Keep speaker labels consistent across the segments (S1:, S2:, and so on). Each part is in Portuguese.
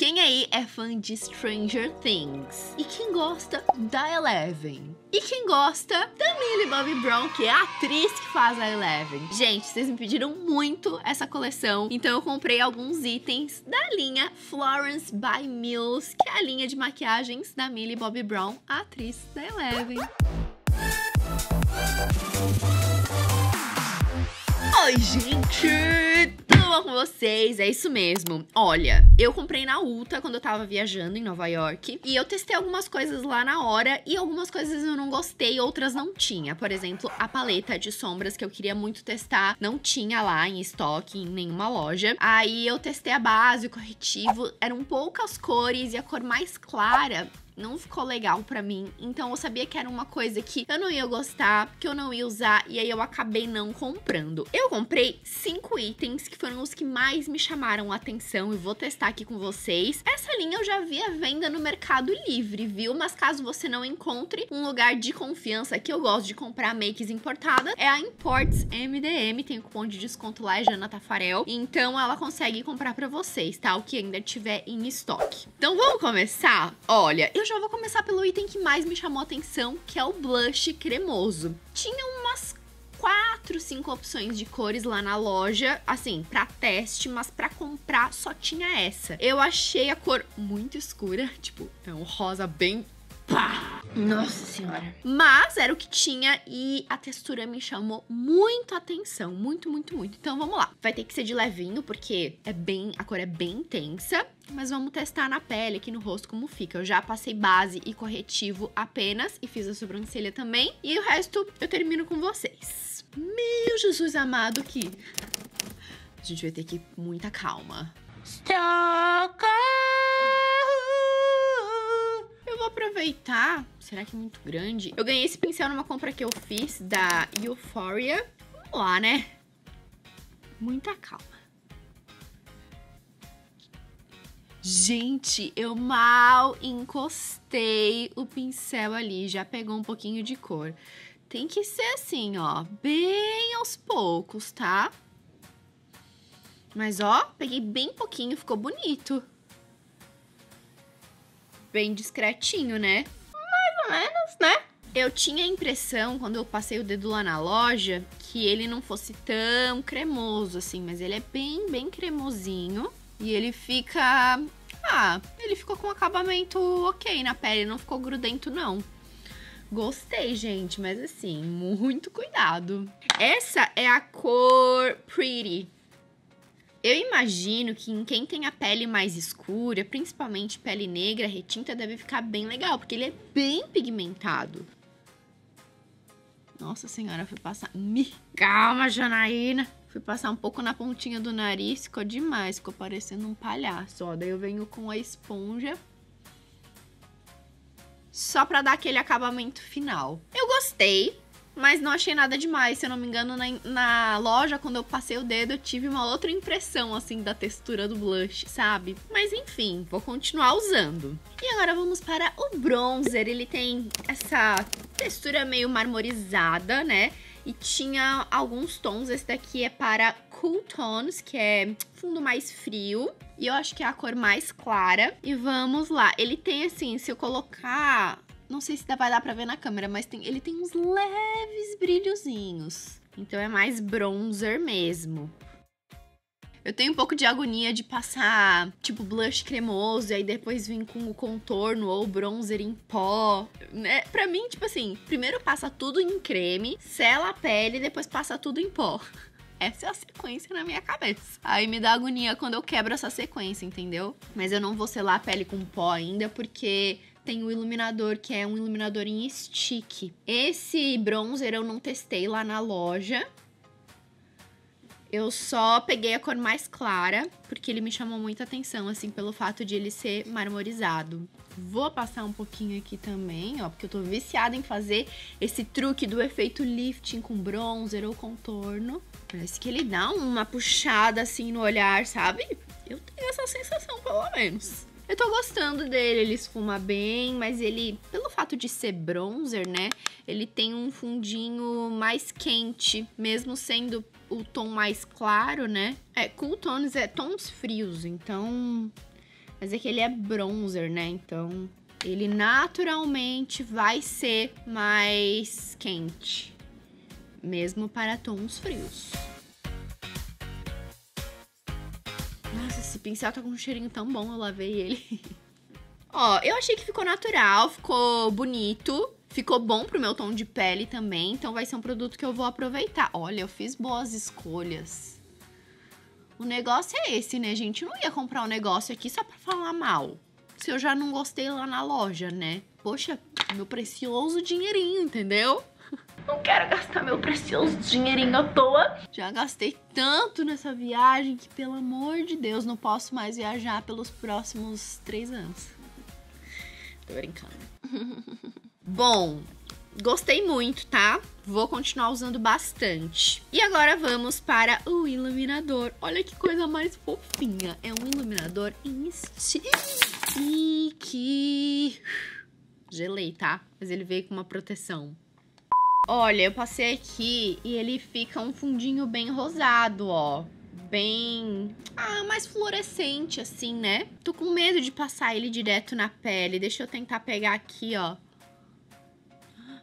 S1: Quem aí é fã de Stranger Things? E quem gosta da Eleven? E quem gosta da Millie Bobby Brown, que é a atriz que faz a Eleven? Gente, vocês me pediram muito essa coleção, então eu comprei alguns itens da linha Florence by Mills, que é a linha de maquiagens da Millie Bobby Brown, a atriz da Eleven. Oi, gente! Com vocês? É isso mesmo. Olha, eu comprei na Ulta quando eu tava viajando em Nova York. E eu testei algumas coisas lá na hora. E algumas coisas eu não gostei, outras não tinha. Por exemplo, a paleta de sombras que eu queria muito testar. Não tinha lá em estoque, em nenhuma loja. Aí eu testei a base, o corretivo. Eram poucas cores e a cor mais clara não ficou legal para mim. Então eu sabia que era uma coisa que eu não ia gostar, que eu não ia usar, e aí eu acabei não comprando. Eu comprei cinco itens que foram os que mais me chamaram a atenção e vou testar aqui com vocês. Essa linha eu já vi à venda no Mercado Livre, viu? Mas caso você não encontre um lugar de confiança que eu gosto de comprar makes importadas, é a Imports MDM, tem o cupom de desconto lá, é Jana Tafarel. Então ela consegue comprar para vocês, tá? O que ainda tiver em estoque. Então vamos começar? Olha, eu já vou começar pelo item que mais me chamou a atenção, que é o blush cremoso. Tinha umas quatro, cinco opções de cores lá na loja, assim, pra teste, mas pra comprar só tinha essa. Eu achei a cor muito escura, tipo, é um rosa bem Pá! Nossa senhora. Mas era o que tinha e a textura me chamou muito atenção. Muito, muito, muito. Então vamos lá. Vai ter que ser de levinho, porque é bem. A cor é bem intensa. Mas vamos testar na pele, aqui no rosto, como fica. Eu já passei base e corretivo apenas. E fiz a sobrancelha também. E o resto eu termino com vocês. Meu Jesus amado, que. A gente vai ter que ir muita calma. Stop! vou aproveitar. Será que é muito grande? Eu ganhei esse pincel numa compra que eu fiz da Euphoria. Vamos lá, né? Muita calma. Gente, eu mal encostei o pincel ali, já pegou um pouquinho de cor. Tem que ser assim, ó, bem aos poucos, tá? Mas, ó, peguei bem pouquinho, ficou bonito bem discretinho, né? Mais ou menos, né? Eu tinha a impressão, quando eu passei o dedo lá na loja, que ele não fosse tão cremoso assim, mas ele é bem, bem cremosinho. E ele fica. Ah, ele ficou com um acabamento ok na pele, não ficou grudento, não. Gostei, gente, mas assim, muito cuidado. Essa é a cor Pretty, eu imagino que em quem tem a pele mais escura, principalmente pele negra, retinta, deve ficar bem legal, porque ele é bem pigmentado. Nossa senhora, fui passar... Me... Calma, Janaína. Fui passar um pouco na pontinha do nariz, ficou demais, ficou parecendo um palhaço. Ó, daí eu venho com a esponja. Só pra dar aquele acabamento final. Eu gostei, mas não achei nada demais. Se eu não me engano, na, na, loja, quando eu passei o dedo, eu tive uma outra impressão, assim, da textura do blush, sabe? Mas enfim, vou continuar usando. E agora vamos para o bronzer. Ele tem essa textura meio marmorizada, né? E tinha alguns tons. Esse daqui é para Cool Tones, que é fundo mais frio. E eu acho que é a cor mais clara. E vamos lá. Ele tem, assim, se eu colocar não sei se vai dar pra ver na câmera, mas tem, ele tem uns leves brilhozinhos. Então é mais bronzer mesmo. Eu tenho um pouco de agonia de passar, tipo, blush cremoso e aí depois vir com o contorno ou bronzer em pó. Né? Pra mim, tipo assim, primeiro passa tudo em creme, sela a pele e depois passa tudo em pó. Essa é a sequência na minha cabeça. Aí me dá agonia quando eu quebro essa sequência, entendeu? Mas eu não vou selar a pele com pó ainda, porque tem o iluminador, que é um iluminador em stick. Esse bronzer eu não testei lá na loja. Eu só peguei a cor mais clara, porque ele me chamou muita atenção, assim, pelo fato de ele ser marmorizado. Vou passar um pouquinho aqui também, ó, porque eu tô viciada em fazer esse truque do efeito lifting com bronzer ou contorno. Parece que ele dá uma puxada, assim, no olhar, sabe? Eu tenho essa sensação, pelo menos. Eu tô gostando dele, ele esfuma bem, mas ele, pelo fato de ser bronzer, né? Ele tem um fundinho mais quente, mesmo sendo o tom mais claro, né? É, cool tones é tons frios, então Mas é que ele é bronzer, né? Então, ele naturalmente vai ser mais quente. Mesmo para tons frios. Pincel tá com um cheirinho tão bom, eu lavei ele. Ó, eu achei que ficou natural, ficou bonito. Ficou bom pro meu tom de pele também, então vai ser um produto que eu vou aproveitar. Olha, eu fiz boas escolhas. O negócio é esse, né, gente? Eu não ia comprar um negócio aqui só pra falar mal. Se eu já não gostei lá na loja, né? Poxa, meu precioso dinheirinho, entendeu? Não quero gastar meu precioso dinheirinho à toa. Já gastei tanto nessa viagem que, pelo amor de Deus, não posso mais viajar pelos próximos três anos. Tô brincando. Bom, gostei muito, tá? Vou continuar usando bastante. E agora vamos para o iluminador. Olha que coisa mais fofinha. É um iluminador em stick. Gelei, tá? Mas ele veio com uma proteção. Olha, eu passei aqui e ele fica um fundinho bem rosado, ó. Bem... Ah, mais fluorescente, assim, né? Tô com medo de passar ele direto na pele. Deixa eu tentar pegar aqui, ó.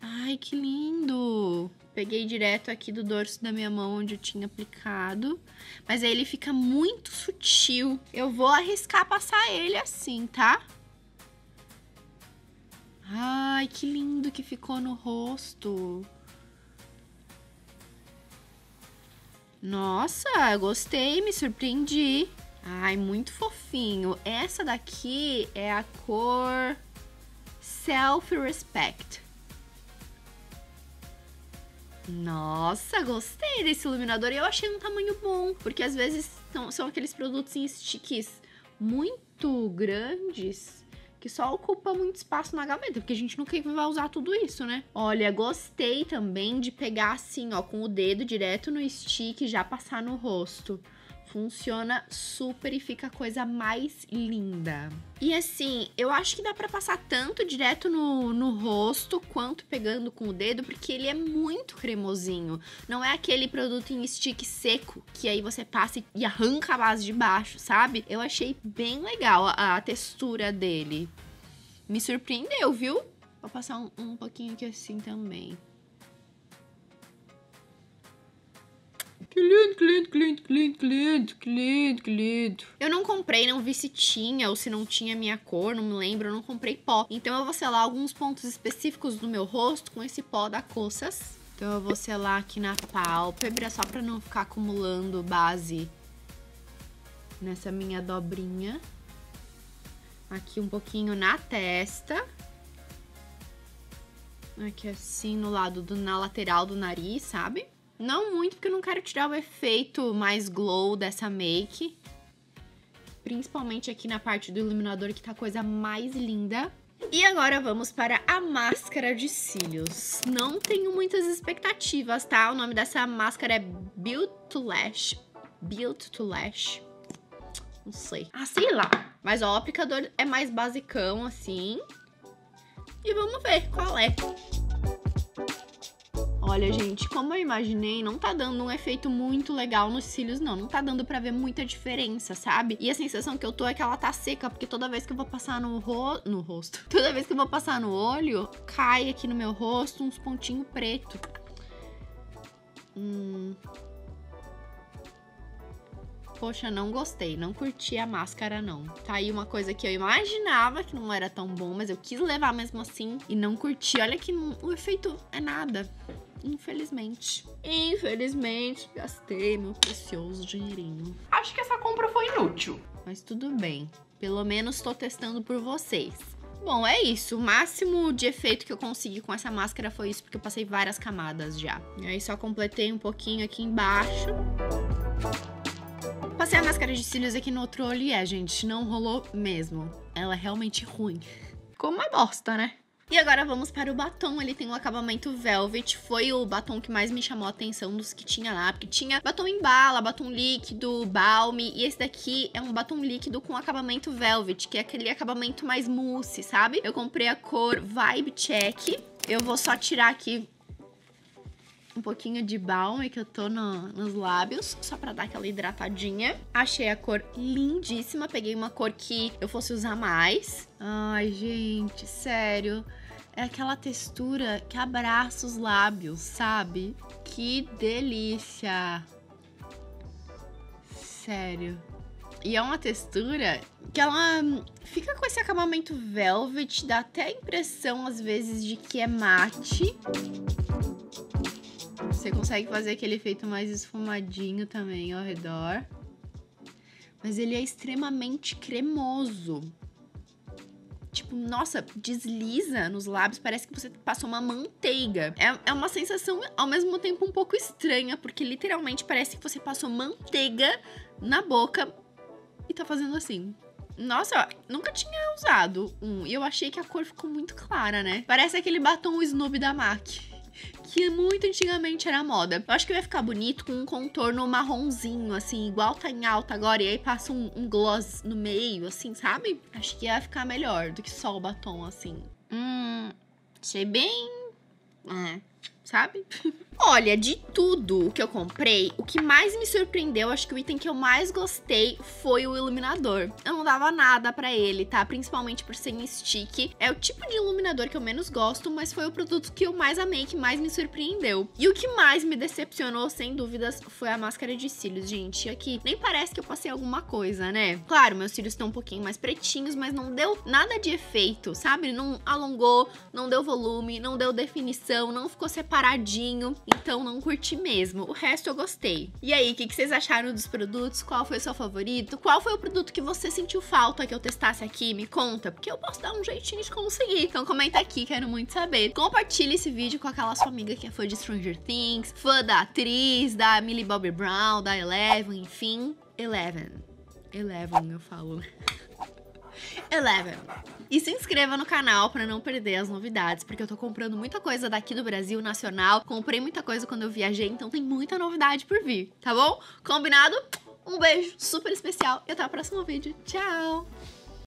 S1: Ai, que lindo! Peguei direto aqui do dorso da minha mão onde eu tinha aplicado. Mas aí ele fica muito sutil. Eu vou arriscar passar ele assim, tá? Ai, que lindo que ficou no rosto. Nossa, gostei, me surpreendi. Ai, muito fofinho. Essa daqui é a cor Self Respect. Nossa, gostei desse iluminador e eu achei um tamanho bom, porque às vezes são aqueles produtos em sticks muito grandes que só ocupa muito espaço na gaveta, porque a gente nunca vai usar tudo isso, né? Olha, gostei também de pegar assim, ó, com o dedo direto no stick e já passar no rosto. Funciona super e fica a coisa mais linda. E assim, eu acho que dá pra passar tanto direto no, no rosto quanto pegando com o dedo, porque ele é muito cremosinho. Não é aquele produto em stick seco que aí você passa e arranca a base de baixo, sabe? Eu achei bem legal a, a textura dele. Me surpreendeu, viu? Vou passar um, um pouquinho aqui assim também. Que lindo, que lindo, que lindo, que lindo, que lindo, que lindo, que lindo. Eu não comprei, não vi se tinha ou se não tinha minha cor, não me lembro, eu não comprei pó. Então eu vou selar alguns pontos específicos do meu rosto com esse pó da Coças. Então eu vou selar aqui na pálpebra, só pra não ficar acumulando base nessa minha dobrinha. Aqui um pouquinho na testa. Aqui assim no lado do, na lateral do nariz, sabe? Não muito, porque eu não quero tirar o efeito mais glow dessa make. Principalmente aqui na parte do iluminador, que tá a coisa mais linda. E agora vamos para a máscara de cílios. Não tenho muitas expectativas, tá? O nome dessa máscara é Build to Lash. Build to Lash. Não sei. Ah, sei lá. Mas ó, o aplicador é mais basicão, assim. E vamos ver qual é. Olha, gente, como eu imaginei, não tá dando um efeito muito legal nos cílios, não. Não tá dando pra ver muita diferença, sabe? E a sensação que eu tô é que ela tá seca, porque toda vez que eu vou passar no, ro... no rosto, toda vez que eu vou passar no olho, cai aqui no meu rosto uns pontinhos preto. Hum... Poxa, não gostei, não curti a máscara, não. Tá aí uma coisa que eu imaginava que não era tão bom, mas eu quis levar mesmo assim e não curti. Olha que o efeito é nada. Infelizmente. Infelizmente, gastei meu precioso dinheirinho. Acho que essa compra foi inútil. Mas tudo bem. Pelo menos tô testando por vocês. Bom, é isso. O máximo de efeito que eu consegui com essa máscara foi isso, porque eu passei várias camadas já. E aí só completei um pouquinho aqui embaixo. Passei a máscara de cílios aqui no outro olho e é, gente, não rolou mesmo. Ela é realmente ruim. Ficou uma bosta, né? E agora vamos para o batom, ele tem um acabamento velvet, foi o batom que mais me chamou a atenção dos que tinha lá, porque tinha batom em bala, batom líquido, balme, e esse daqui é um batom líquido com acabamento velvet, que é aquele acabamento mais mousse, sabe? Eu comprei a cor Vibe Check, eu vou só tirar aqui um pouquinho de balm que eu tô no, nos lábios, só pra dar aquela hidratadinha. Achei a cor lindíssima, peguei uma cor que eu fosse usar mais. Ai, gente, sério. É aquela textura que abraça os lábios, sabe? Que delícia! Sério. E é uma textura que ela fica com esse acabamento velvet, dá até a impressão às vezes de que é mate. Consegue fazer aquele efeito mais esfumadinho também ao redor. Mas ele é extremamente cremoso. Tipo, nossa, desliza nos lábios, parece que você passou uma manteiga. É, é uma sensação, ao mesmo tempo, um pouco estranha, porque literalmente parece que você passou manteiga na boca e tá fazendo assim. Nossa, nunca tinha usado um. E eu achei que a cor ficou muito clara, né? Parece aquele batom Snoop da MAC que muito antigamente era moda. Eu acho que vai ficar bonito com um contorno marronzinho, assim, igual tá em alta agora, e aí passa um, um gloss no meio, assim, sabe? Acho que ia ficar melhor do que só o batom, assim. Hum, achei bem. É, sabe? Olha, de tudo que eu comprei, o que mais me surpreendeu, acho que o item que eu mais gostei foi o iluminador. Eu não dava nada pra ele, tá? Principalmente por ser em stick. É o tipo de iluminador que eu menos gosto, mas foi o produto que eu mais amei, que mais me surpreendeu. E o que mais me decepcionou, sem dúvidas, foi a máscara de cílios, gente. Aqui, nem parece que eu passei alguma coisa, né? Claro, meus cílios estão um pouquinho mais pretinhos, mas não deu nada de efeito, sabe? Não alongou, não deu volume, não deu definição, não ficou separadinho então não curti mesmo. O resto eu gostei. E aí, o que, que vocês acharam dos produtos? Qual foi o seu favorito? Qual foi o produto que você sentiu falta que eu testasse aqui? Me conta, porque eu posso dar um jeitinho de conseguir. Então comenta aqui, quero muito saber. Compartilhe esse vídeo com aquela sua amiga que é fã de Stranger Things, fã da atriz, da Millie Bobby Brown, da Eleven, enfim. Eleven. Eleven, eu falo. Eleven. E se inscreva no canal para não perder as novidades, porque eu tô comprando muita coisa daqui do Brasil, nacional. Comprei muita coisa quando eu viajei, então tem muita novidade por vir, tá bom? Combinado? Um beijo super especial e até o próximo vídeo. Tchau!